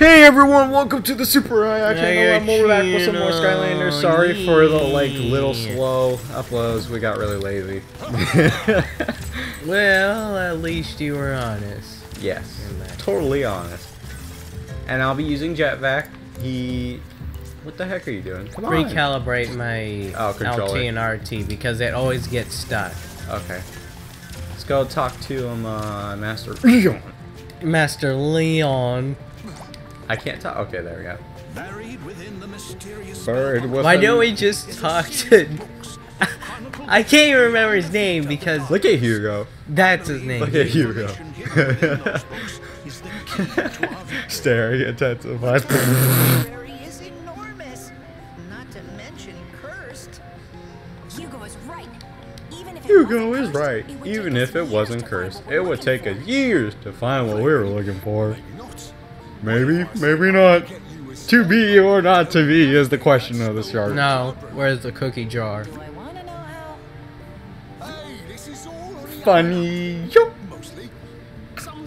Hey everyone, welcome to the Super. Hey, I'm over back with some more Skylanders. Sorry for the like little slow uploads. We got really lazy. Well, at least you were honest. yes, totally honest. And I'll be using Jetvac. He, what the heck are you doing? Come on. Recalibrate my Oh. LT and RT because it always gets stuck. Okay. Let's go talk to him, uh, Master Eon. Master Eon. I can't talk. Okay, there we go. Buried within the mysterious Bird with Why don't we just talk to... I can't even remember his name because Look at Hugo. that's his name. Look at Hugo. information hidden within those books is the key to our victory. Staring intensified. library is enormous. Not to mention cursed. Hugo is right. Even if it Hugo wasn't is cursed, right. it would Even take if it wasn't cursed, it would take us years to find what we were looking for. Not. Maybe, maybe not. To be or not to be is the question of this yard. No, where's the cookie jar? Do I want to know how? Hey, this is all Arena. Funny. Yo. Mostly.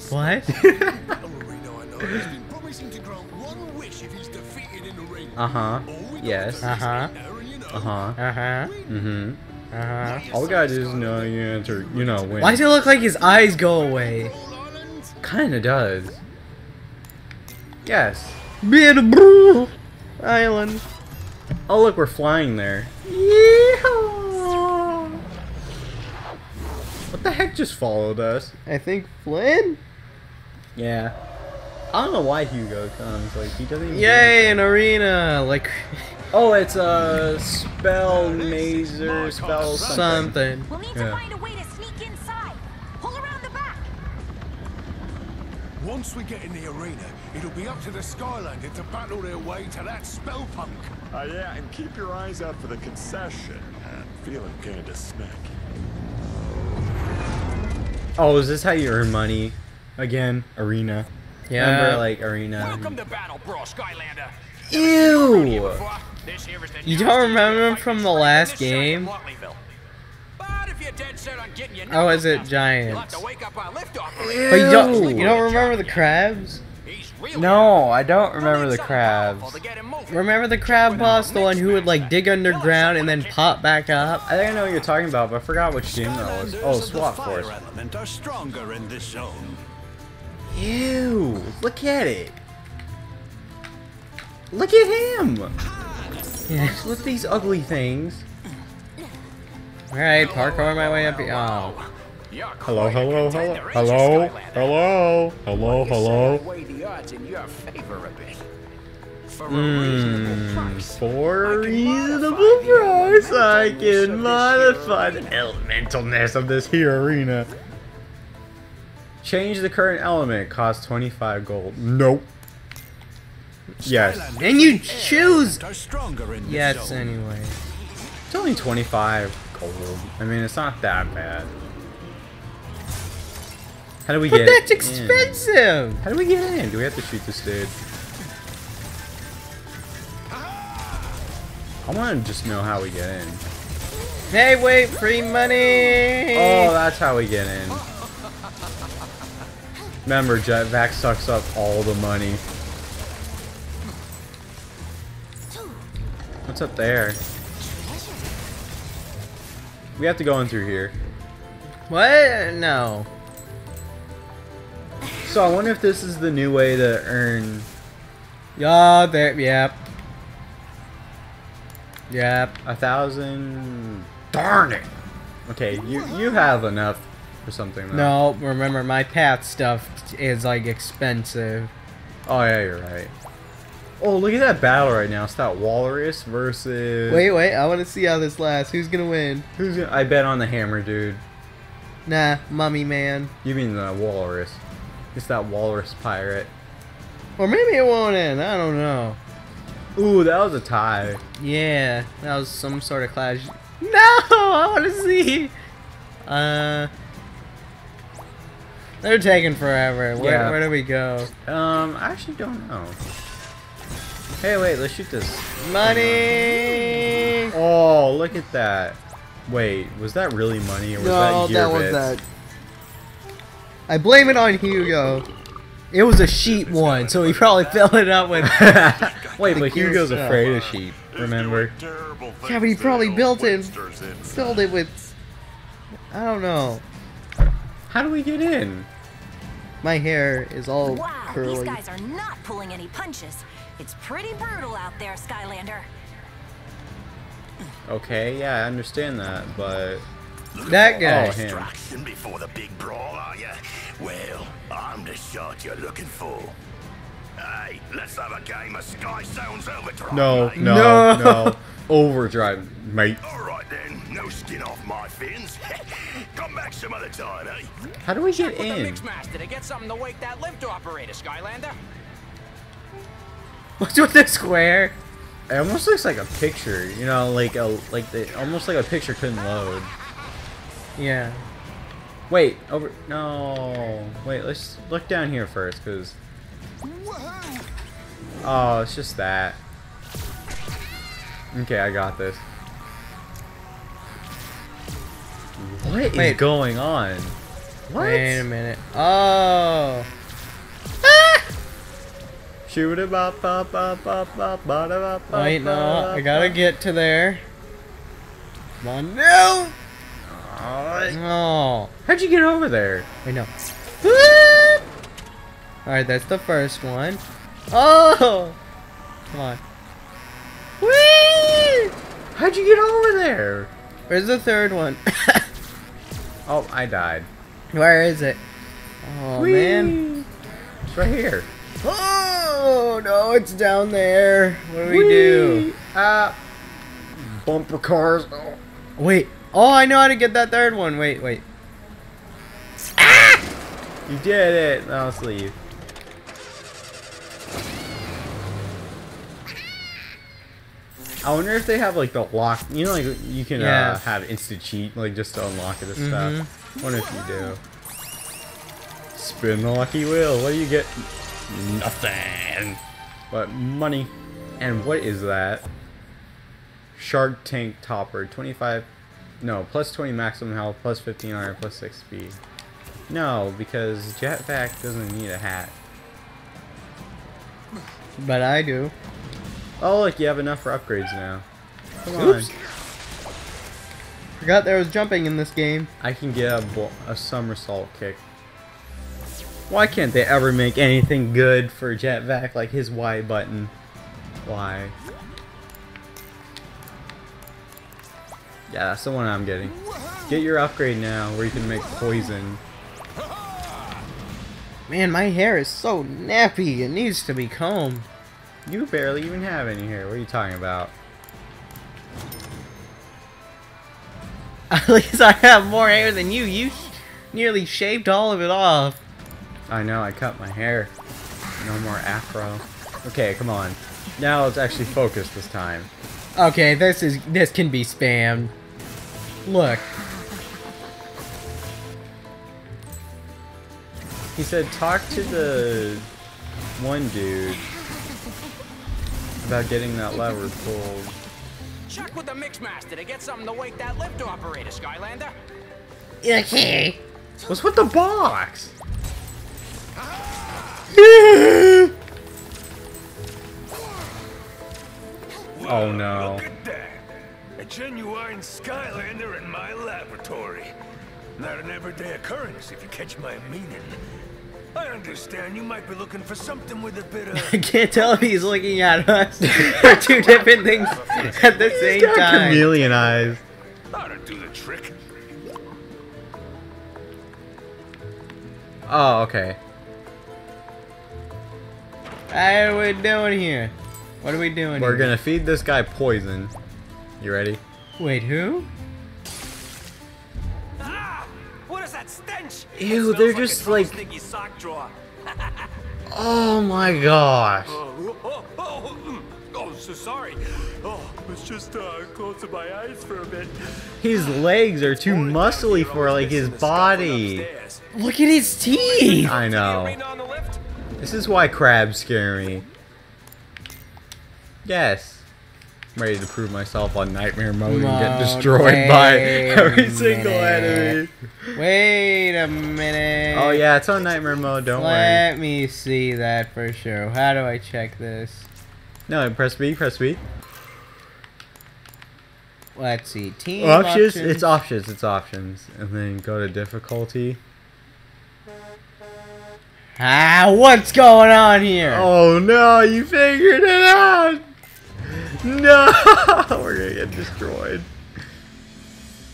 What? Arena I know has been promising to grant one wish if he's defeated in the ring. Uh huh. All we got Yes. to do is Uh-huh. get there and you know, Uh huh. Uh-huh. Mm Uh-huh. hmm. All we gotta do is know you answer, you know, win. Why does it look like his eyes go away? Kinda does. Yes. Biddaboo Island. Oh look, we're flying there. Yeehaw! What the heck just followed us? I think Flynn? Yeah. I don't know why Hugo comes. Like he doesn't. Even do Yay, an arena! Like Oh, it's a spell mazer spell something. something. We'll need Yeah. to find a way to sneak inside. Pull around the back. Once we get in the arena, it'll be up to the Skylander to battle their way to that spell punk. Uh, yeah, and keep your eyes out for the concession. I'm feeling kind of snacky. Oh, is this how you earn money? Again, arena. Yeah. Remember, like arena. Welcome to Battle bro, Skylander. Ew. This here is the You don't remember fight from the last this side of game? Watleyville. But if you're dead set on getting your Oh, is it knuckles out, You'll have Giants? to wake up our lift operator. But you don't Ew. you don't remember the crabs? No, I don't remember the crabs. to get him moving. Remember the crab boss, the one who would like dig underground and then pop back up? I think I know what you're talking about, but I forgot which game that was. Oh, Swap Force. are stronger in this zone. Ew! Look at it. Look at him. Yeah. Look at these ugly things. Alright, parkour my way up here. Oh. Hello, hello, hello, contender, ain't you, hello, hello, hello, hello. away the odds in your favor a bit. For a Hmm. reasonable price. For can reasonable price, I can of this modify the elementalness of this here arena. Change the current element. Cost 25 gold. Nope. Yes. And you of the air choose- element are stronger in this Yes, anyway. It's only 25 gold. I mean, it's not that bad. How do we But get that's in? expensive! How do we get in? Do we have to shoot this dude? I want to just know how we get in. Hey, wait, free money! Oh, that's how we get in. Remember, Jetvac sucks up all the money. What's up there? We have to go in through here. What? No. So I wonder if this is the new way to earn. Yeah, there, yep. Yep. A thousand. Darn it. Okay, you you have enough for something. Though. No, remember, my path stuff is, like, expensive. Oh yeah, you're right. Oh, look at that battle right now. It's that Walrus versus. Wait, wait, I want to see how this lasts. Who's gonna win? Who's gonna? I bet on the hammer, dude. Nah, Mummy Man. You mean the Walrus? It's that Walrus pirate. Or maybe it won't end, I don't know. Ooh, that was a tie. Yeah, that was some sort of clash. No, I want to see. Uh, they're taking forever. Where, Yeah. where do we go? Um, I actually don't know. Hey, wait, let's shoot this. Money. Oh, look at that. Wait, was that really money or was No, that gear that was that. I blame it on Hugo. It was a sheep one, so he probably filled it up with. Wait, but cute Hugo's stuff. afraid of sheep. Remember? Yeah, but he probably built it, filled it with. I don't know. How do we get in? My hair is all Wow, curly. these guys are not pulling any punches. It's pretty brutal out there, Skylander. Okay, yeah, I understand that, but That guy. Oh, him. Before the big brawl, are you? Well, I'm the shot you're looking for. Hey, let's have a game of Skystones Overdrive. no, mate. no, No. no, overdrive, mate. All right then, no skin off my fins. Come back some other time, eh? How do we get With the in? Mixmaster to get something to wake that lift operator, Skylander. What's with the square? It almost looks like a picture, you know, like a like the almost like a picture couldn't load. Yeah. Wait, over no. Wait, let's look down here first, cause. Oh, it's just that. Okay, I got this. What is Wait. going on? What? Wait a minute. Oh. Ah! Shoot it up, up, up, up, up, da ba ba. Wait, no. I gotta get to there. Come on. No! Oh. How'd you get over there? Wait, no. Alright, that's the first one. Oh! Come on. Whee! How'd you get over there? Where's the third one? Oh, I died. Where is it? Oh, man. It's right here. Oh, no, it's down there. What do we do? Whee! Uh, bumper cars. Oh. Wait. Oh, I know how to get that third one. Wait, wait. You did it. Let's leave. I wonder if they have like the lock. You know, like you can Yeah. uh, have instant cheat, like just to unlock it and Mhm. stuff. wonder if you do. Spin the lucky wheel. What do you get? Nothing. But money. And what is that? Shark Tank Topper. 25. No, plus 20 maximum health, plus 15 iron, plus 6 speed. No, because Jetvac doesn't need a hat. But I do. Oh, look, you have enough for upgrades now. Come Oops. on. Forgot there was jumping in this game. I can get a, a somersault kick. Why can't they ever make anything good for Jetvac like his Y button? Why? Yeah, that's the one I'm getting. Get your upgrade now where you can make poison. Man, my hair is so nappy. It needs to be combed. You barely even have any hair. What are you talking about? At least I have more hair than you. You nearly shaved all of it off. I know, I cut my hair. No more afro. Okay, come on. Now let's actually focus this time. Okay, this is this can be spammed. Look, He said talk to the one dude about getting that lever pulled. Check with the Mixmaster to get something to wake that lift operator, Skylander. okay. What's with the box? Oh no. Look at that. A genuine Skylander in my laboratory. Not an everyday occurrence, if you catch my meaning. I understand you might be looking for something with a bit of... I can't tell if he's looking at us or two different things at the same Got time. chameleon eyes. How to do the trick. Oh, okay. Hey, what are we doing here? What are we doing We're here? gonna feed this guy poison. You ready? Wait, who? Ah! What is that stench? Ew, It they're smells just a like- sticky sock drawer. Oh my gosh. Oh, oh, oh, mm. oh, so sorry. Oh, let's just uh, close my eyes for a bit. His legs are too muscly for like his body. Look at his teeth! I know. Reading on the lift? This is why crabs scare me. Yes. I'm ready to prove myself on nightmare mode and get destroyed by every single enemy. Wait a minute. Oh yeah, it's on nightmare mode. Don't worry. Let me see that for sure. How do I check this? No, press B. Press B. Let's see. Team options. It's options. It's options, and then go to difficulty. Ah, what's going on here? Oh no, you figured it out! No, we're gonna get destroyed.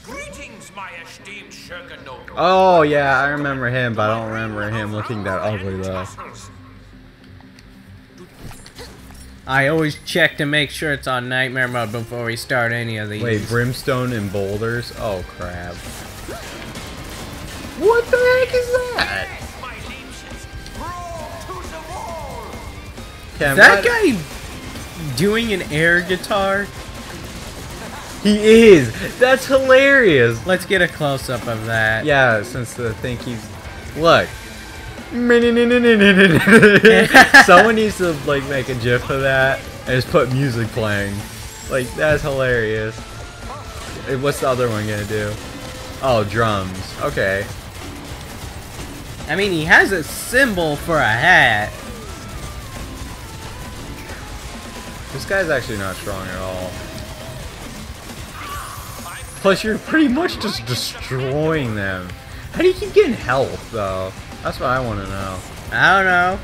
Greetings, my esteemed Shurkanoto. Oh yeah, I remember him, but I don't remember him looking that ugly though. I always check to make sure it's on nightmare mode before we start any of these. Wait, brimstone and boulders? Oh crap. What the heck is that? My liebsens, brawl to the wall. Cam, that why- guy doing an air guitar? He is! That's hilarious! Let's get a close up of that. Yeah, since the thing keeps. Look. Someone needs to like make a gif of that and just put music playing. Like that's hilarious. What's the other one gonna do? Oh, drums. Okay. I mean, he has a symbol for a hat. This guy's actually not strong at all. Plus, you're pretty much just destroying them. How do you keep getting health, though? That's what I want to know. I don't know.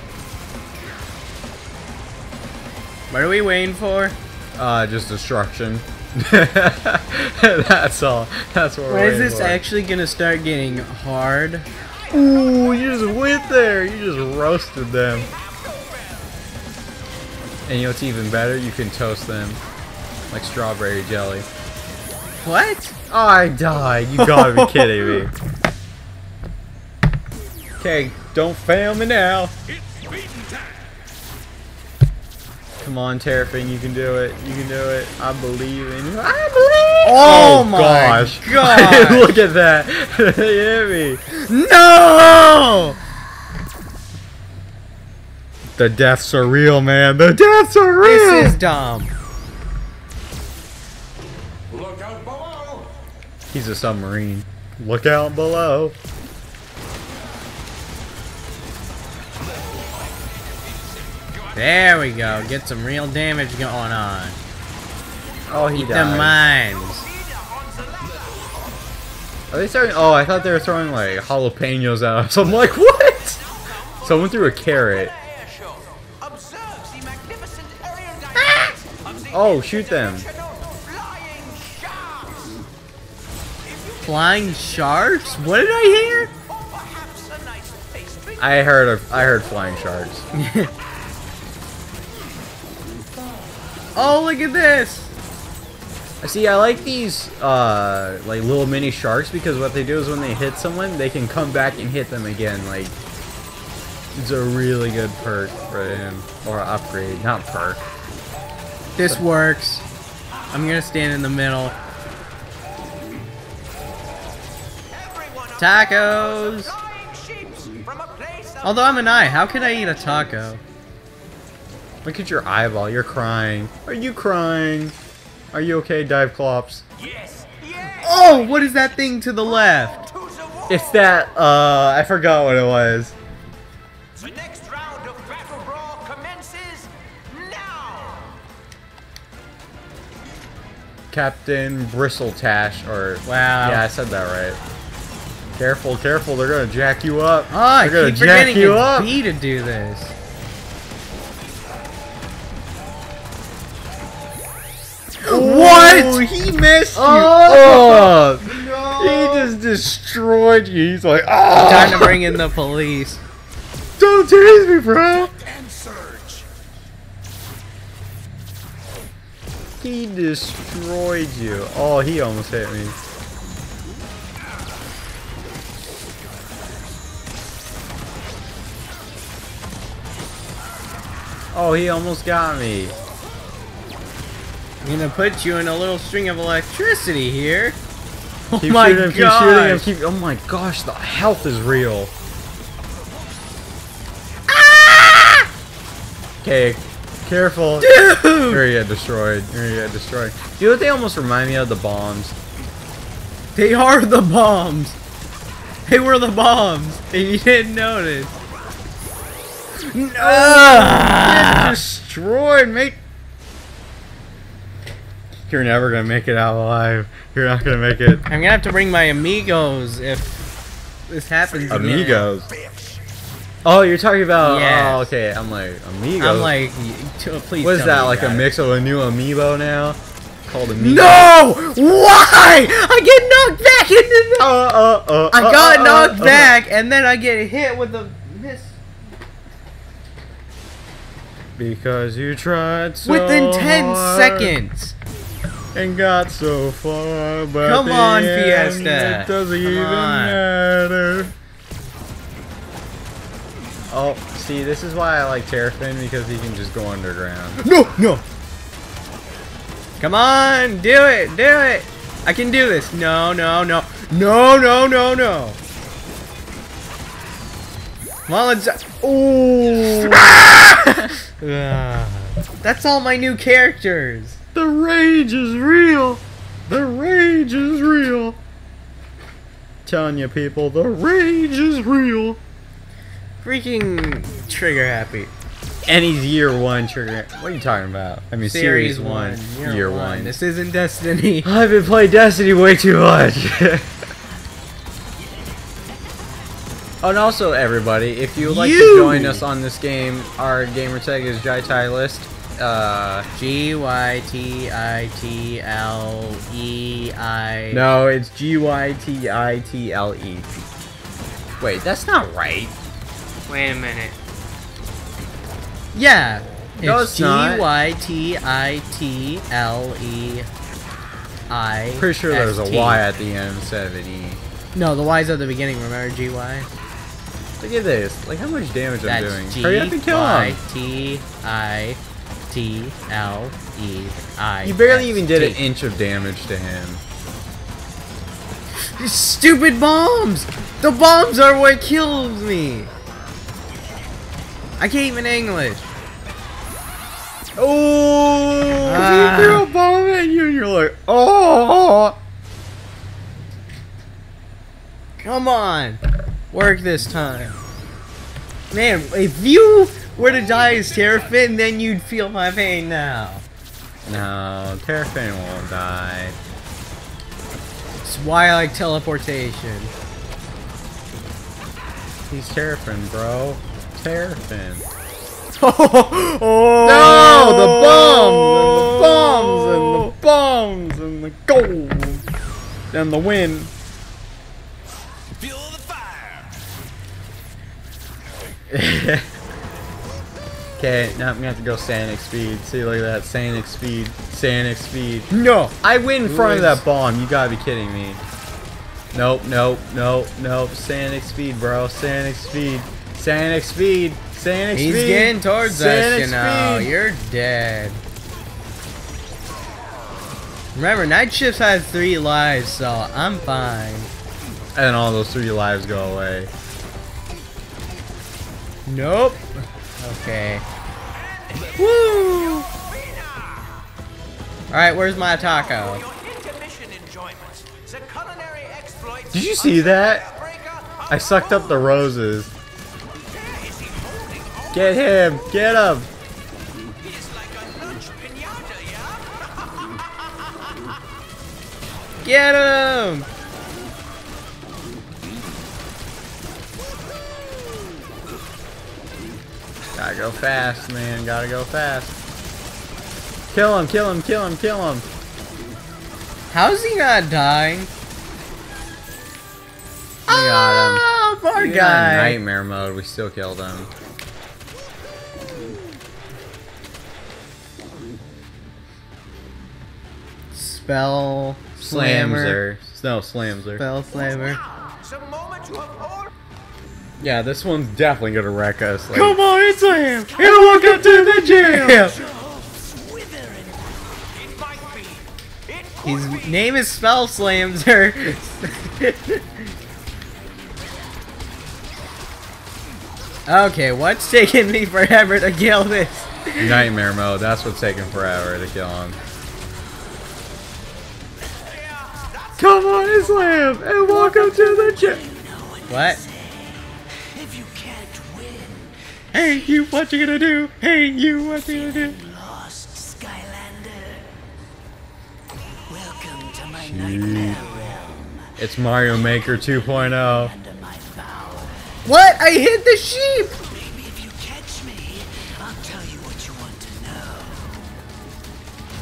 What are we waiting for? Uh, just destruction. That's all. That's what we're When is waiting this for. actually gonna start getting hard? Ooh, you just went there. You just roasted them. And you know what's even better? You can toast them like strawberry jelly. What? Oh, I died. You gotta be kidding me. Okay, don't fail me now. It's beating time. Come on, Terrafin, you can do it. You can do it. I believe in you. I believe. Oh my oh, gosh! gosh. Look at that. they hit me. No! The deaths are real, man. The deaths are real. This is dumb. Look out below. He's a submarine. Look out below. There we go. Get some real damage going on. Oh, he Eat the mines. Are they throwing? Oh, I thought they were throwing like jalapenos out. So I'm like, what? Someone threw a carrot. Oh, shoot them. flying sharks. What did I hear? A. I heard of. I heard flying sharks. Oh, look at this. I see, I like these uh like little mini sharks because what they do is when they hit someone, they can come back and hit them again. Like, it's a really good perk for him or upgrade, not perk. This works. I'm gonna stand in the middle. Tacos! Although I'm an eye, how can I eat a taco? Look at your eyeball. You're crying. Are you crying? Are you okay, Dive Clops? Yes, yes. Oh, what is that thing to the left? It's that. Uh, I forgot what it was. Captain Bristletash, or Wow. yeah, I said that right. Careful, careful! They're gonna jack you up. Oh, I They're gonna jack you it's up. B to do this. What? He missed you. Oh, he just destroyed you. He's like, ah, Time to bring in the police. don't tease me, bro. He destroyed you. Oh, he almost hit me. Oh, he almost got me. I'm gonna put you in a little string of electricity here. Oh Keep my shooting him, keep gosh. shooting him, keep. Oh my gosh, the health is real. Ah! Okay, Careful. Dude! Here you get destroyed. Here you get destroyed. You know what they almost remind me of? The bombs. They are the bombs. They were the bombs. And you didn't notice. No! Ah! destroyed, mate. You're never gonna make it out alive. You're not gonna make it. I'm gonna have to bring my amigos if this happens. again. Oh, you're talking about. Yes. Oh, okay. I'm like amigos. I'm like, please. What is that? Like a got mix of a new amiibo now? Called amiibo. No! Why? I get knocked back into the. Uh, uh, uh, I uh, got uh, knocked uh, back, and then I get hit with a miss. Because you tried so within ten hard seconds. and got so far, but Come on, end, Fiesta. It doesn't Come even on. matter. Oh, see, this is why I like Terrafin because he can just go underground. No, no. Come on, do it, do it. I can do this. No, no, no, no, no, no, no. Come on, let's. Ooh. Ah. That's all my new characters. The rage is real. The rage is real. Telling you people, the rage is real. Freaking trigger happy. And he's year one trigger. What are you talking about? I mean, series, one, year, one. This isn't Destiny. I've been playing Destiny way too much. oh, and also, everybody, if you would like You! to join us on this game, our gamer tag is Jaitai List. Uh, G Y T I T L E I. no, it's G Y T I T L E. Wait, that's not right. Wait a minute. Yeah. No, it's it's G not. Y T I T L E I. Pretty sure there's a Y at the end instead of an E. No, the Y's at the beginning. Remember G Y. Look at this. Like how much damage I'm doing. G Hurry up and kill him. T I T L E I. You barely even did an inch of damage to him. Stupid bombs! The bombs are what kills me. I can't even English. Oh, Ah. he threw a bomb at you, and you're like, oh. Come on, work this time. Man, if you were to die as Terrafin, then you'd feel my pain now. No, Terrafin won't die. That's why I like teleportation. He's Terrafin, bro. Terrafin. Oh, oh, No, the bombs and the oh. bombs and the bombs and the gold and the wind. Feel the fire. Okay, now I'm gonna have to go Sanic speed. See, look at that. Sanic speed. Sanic speed. No. I win in front of that bomb. You gotta be kidding me. Nope, nope, nope, nope. Sanic speed, bro. Sanic speed. Sanic speed. Sanic He's speed. He's getting towards us, Sanic you know. speed. You're dead. Remember, Night Shifts has three lives, so I'm fine. And all those three lives go away. Nope. Okay. Woo! Alright, where's my taco? Your intermission enjoyments. The culinary exploits. Did you see that? I sucked up the roses. Get him! Get him! He's like a lunch pinata, yeah? Get him! Gotta go fast, man. Gotta go fast. Kill him! Kill him! Kill him! Kill him! How's he not dying? Ah, we got him. Oh, poor Even guy. nightmare mode, we still killed him. Spell slammer. Slamzer. No, Slamzer. Spell slammer. The moment you Yeah, this one's definitely gonna wreck us. Like, Come on, it's him! walk welcome to the jam! it might be. It could His name is Spell Slamzer. okay, what's taking me forever to kill this? Nightmare mode. That's what's taking forever to kill him. Come on, Islam, and welcome to the gym. What? If you can't win, Hey, you, what you gonna do? Hey, you, what you gonna do? lost Skylander. Welcome to my nightmare realm It's Mario Maker 2.0. under my power. What? I hit the sheep!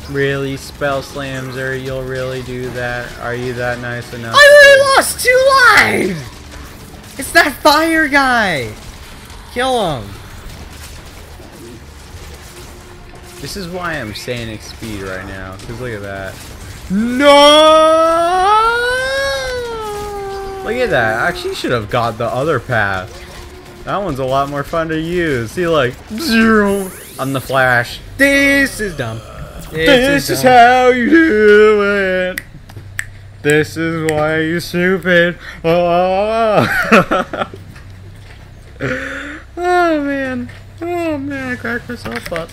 Really, spell slams, or you'll really do that? Are you that nice enough? I only lost two lives! It's that fire guy! Kill him. This is why I'm Sanic speed right now. Cause look at that. No! Look at that. I actually should have got the other path. That one's a lot more fun to use. See, like, zero. I'm the Flash. This is dumb. This is how you do it. This is why you stupid. Oh. Oh, oh. oh man. Oh man, I cracked myself up.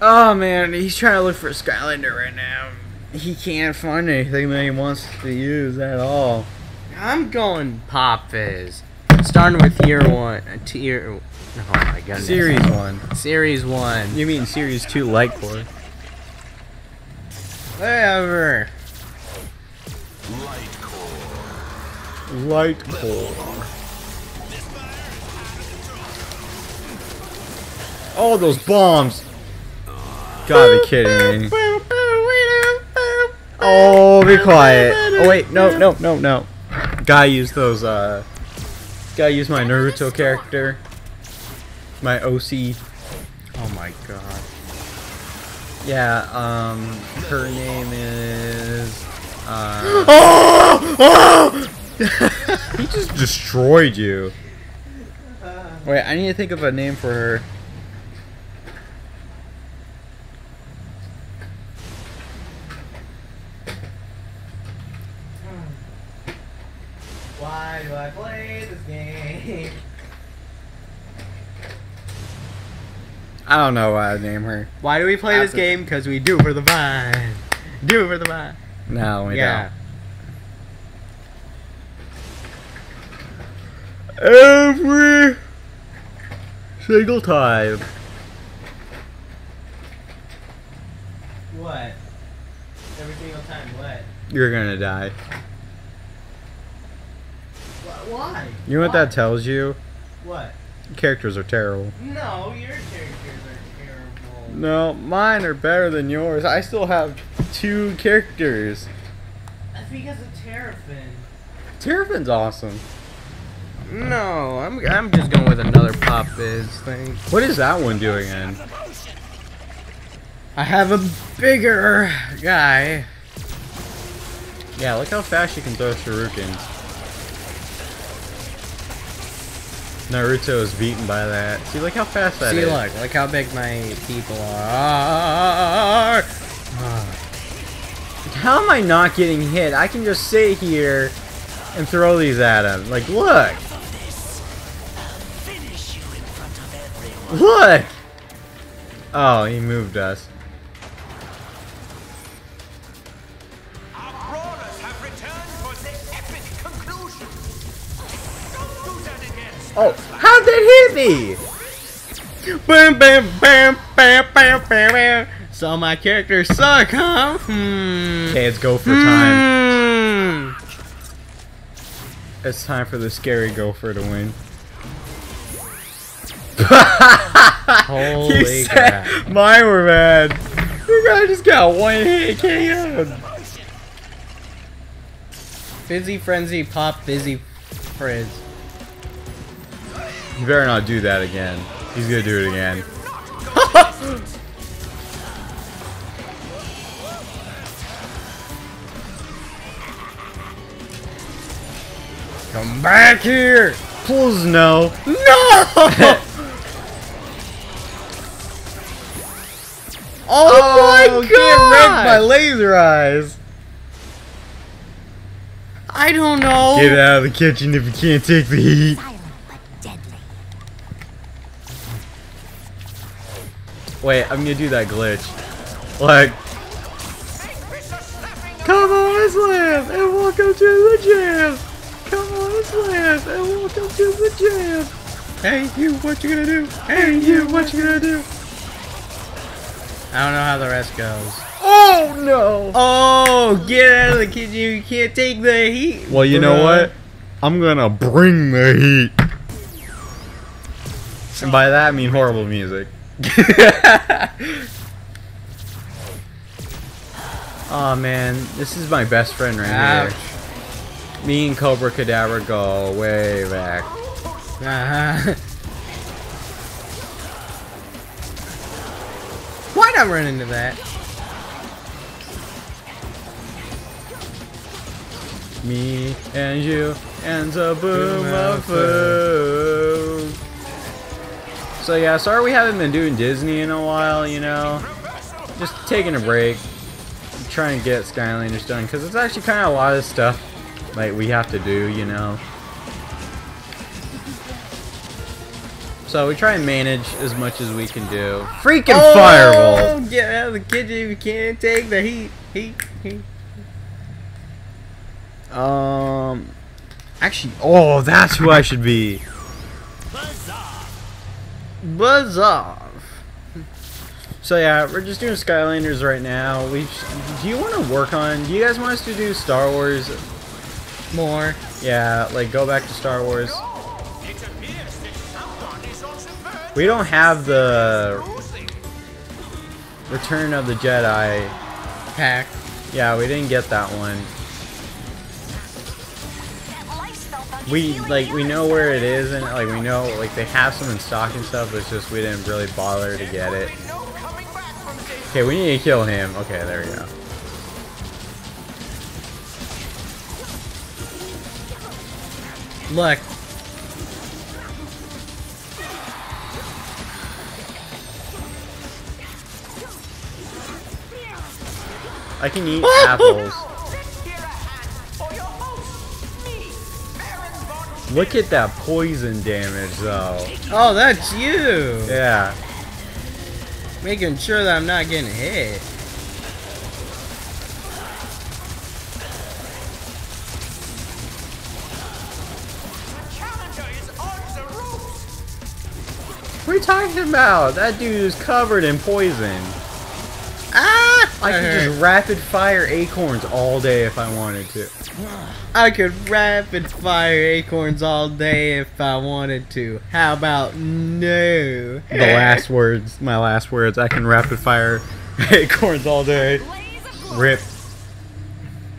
Oh man, he's trying to look for a Skylander right now. He can't find anything that he wants to use at all. I'm going Pop Fizz. Starting with year one. uh, Tier. Oh my goodness. Series 1. Series 1. You mean Series 2 Light Core? Whatever. Light Core. Light core. Oh, those bombs! Gotta be kidding me. Oh, be quiet. Oh, wait, no, no, no, no. Guy used those, uh. Gotta use my Naruto character. My OC. Oh my god. Yeah, um. Her name is. Uh. Oh! he just destroyed you. Wait, I need to think of a name for her. Why do I play this game? I don't know why I'd name her. Why do we play this game? Because we do for the vine. Do it for the vine. No, we yeah. don't. Every single time. What? Every single time, what? You're gonna die. Why? You know what that tells you? What? Characters are terrible. No, your characters are terrible. No, mine are better than yours. I still have two characters. That's because of Terrafin. Terrafin's awesome. No, I'm I'm just going with another Pop Fizz thing. What is that one doing in? I have a bigger guy. Yeah, look how fast you can throw shurikens. Naruto is beaten by that. See, look how fast that is. See, look, look how big my people are. Ah. How am I not getting hit? I can just sit here and throw these at him. Like, look! Finish you in front of everyone. Look! Oh, he moved us. Oh, how'd that hit me? Bam, bam, bam, bam, bam, bam, bam. So my characters suck, huh? Hmm. Okay, it's go for time. Hmm. It's time for the scary gopher to win. Holy you said crap. mine were bad. You guy just got one hit KO'd. Fizzy Frenzy Pop Fizzy Frizz. You better not do that again. He's gonna do it again. Come back here! Please no. No! Oh, oh, my god! Get wrecked by laser eyes. I don't know. Get out of the kitchen if you can't take the heat. Wait, I'm gonna do that glitch. Like, come on, Slam, and welcome to the jam. Come on, Slam, and welcome to the jam. Hey, you, what you gonna do? Hey, you, what you gonna do? I don't know how the rest goes. Oh no! Oh, get out of the kitchen. You can't take the heat. Well, you know what? I'm gonna bring the heat. And by that I mean horrible music. oh man, this is my best friend right Ouch. here. Me and Cobra Cadabra go way back. Uh-huh. Why'd I run into that? Me and you and the boom of food. So yeah, sorry we haven't been doing Disney in a while, you know. Just taking a break, trying to get Skylanders done, because it's actually kind of a lot of stuff like we have to do, you know. So we try and manage as much as we can do. Freaking oh, fireball! Get out of the kitchen. You can't take the heat. Heat. Heat. Um, actually, oh, that's who I should be. Buzz off. So yeah, we're just doing Skylanders right now. We do you want to work on? Do you guys want us to do Star Wars? More. Yeah, like go back to Star Wars. We don't have the. Return of the Jedi. Pack. Yeah, we didn't get that one. We like we know where it is and like we know like they have some in stock and stuff. It's just we didn't really bother to get it. No coming back from this. Okay, we need to kill him. Okay, there we go. Look. I can eat apples. Look at that poison damage though. Oh, that's you. Yeah. Making sure that I'm not getting hit. The challenger is on the ropes. What are you talking about? That dude is covered in poison. Ah! I could just rapid fire acorns all day if I wanted to. I could rapid fire acorns all day if I wanted to. How about no? The last words, my last words, I can rapid fire acorns all day. Rip.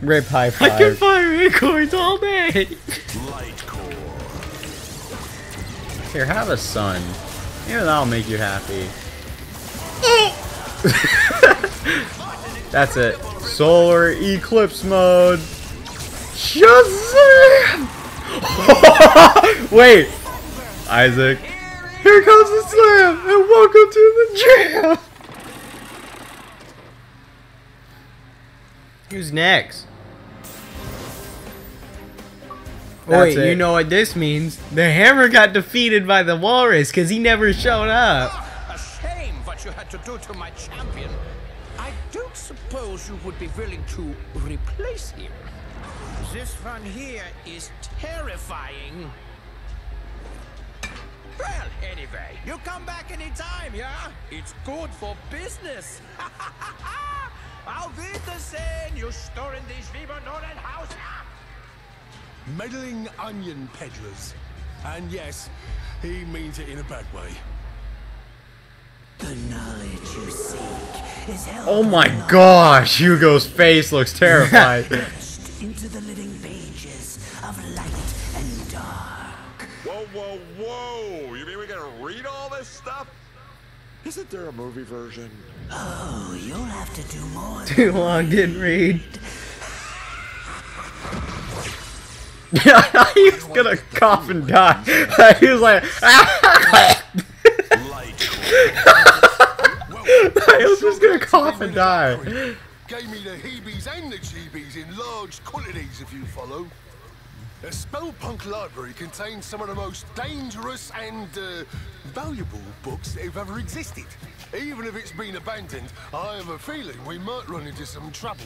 Rip high I can fire acorns all day. Light core. Here, have a son. Maybe that'll make you happy. Oh. That's it. Solar eclipse mode. Shazam! Wait, Isaac. Here comes the slam, and welcome to the jam. Who's next? That's Wait, it. you know what this means? The hammer got defeated by the walrus because he never showed up. Ah, a shame what you had to do to my champion. I don't suppose you would be willing to replace him. This one here is terrifying. Well, anyway, you come back anytime, yeah? It's good for business. Auf Wiedersehen, you store in these Wiebernoren Haus. Meddling onion peddlers. And yes, he means it in a bad way. The knowledge you seek is held Oh my gosh, Hugo's face looks terrified. into the living pages of light and dark. Whoa, whoa, whoa! You mean we gotta read all this stuff? Isn't there a movie version? Oh, you'll have to do more. Too long, didn't read. yeah, he was gonna cough and die. he was like, Light core. he was just gonna cough and die. Gave me the heebies and the cheebies in large quantities, if you follow. The Spellpunk Library contains some of the most dangerous and uh, valuable books that have ever existed. Even if it's been abandoned, I have a feeling we might run into some trouble.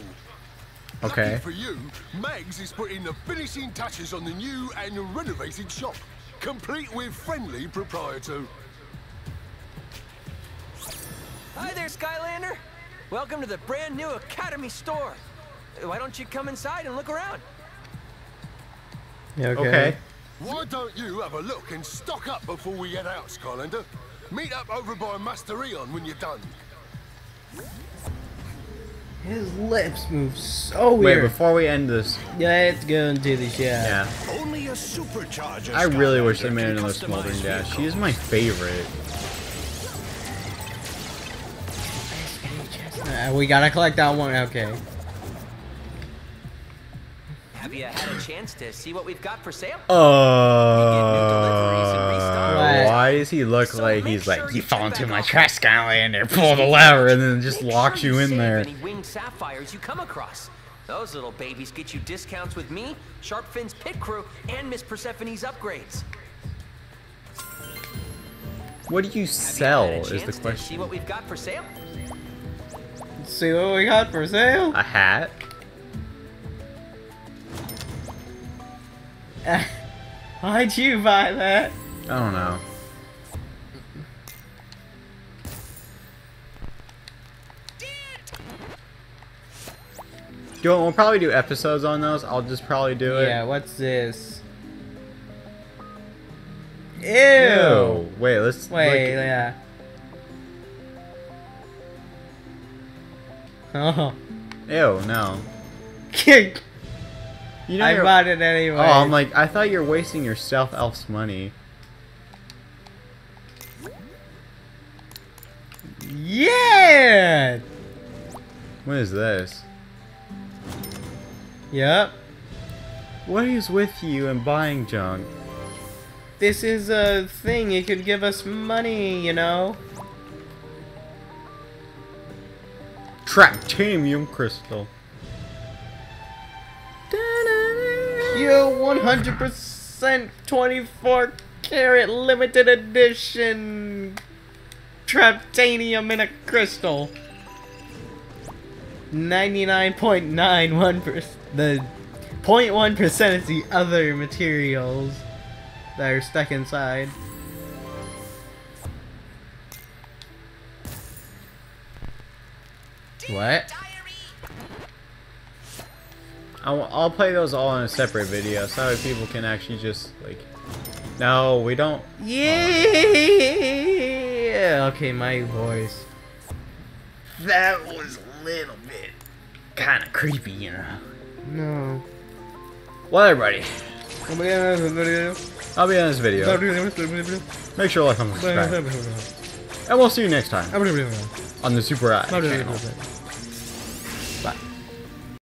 Okay. Lucky for you, Mags is putting the finishing touches on the new and renovated shop, complete with friendly proprietor. Hi there, Skylander. Welcome to the brand new Academy store. Why don't you come inside and look around? Okay. Okay. Why don't you have a look and stock up before we head out, Skylander? Meet up over by Master Eon when you're done. His lips move so Wait, weird. before we end this, Yeah, Let's go into the shop. yeah. Only a supercharger. I really wish they made can another customize Smolderdash. She is my favorite. Uh, we gotta collect that one. Okay. Have you had a chance to see what we've got for sale? Uh, What? why does he look So like he's sure like, you you fall check into back my off. trash Skylander, pull the lever, and then just Make locks sure you in save there. Any winged sapphires you come across. Those little babies get you discounts with me, Sharpfin's pit crew, and Miss Persephone's upgrades. What do you sell you is the chance to see question. what we've got for sale? Let's see what we got for sale. A hat? Why'd you buy that? I don't know. Do we'll probably do episodes on those. I'll just probably do it. Yeah, what's this? Ew. Ew. Wait, let's Wait, yeah. Oh. Ew, no. Kick You know I you're- bought it anyway. Oh, I'm like, I thought you were wasting your stealth elf's money. Yeah! What is this? Yep. What is with you and buying junk? This is a thing. It could give us money, you know? Traptanium crystal. You 100% 24 karat limited edition Traptanium in a crystal. 99.91%. The 0.1% is the other materials that are stuck inside. What? I'll, I'll play those all in a separate video so that people can actually just like. No, we don't. Yeah. Okay, my voice. That was a little bit kind of creepy, you know. No. Well, everybody, No. I'll be on this video. Make sure to like, comment, subscribe, and we'll see you next time on the Super Eye channel.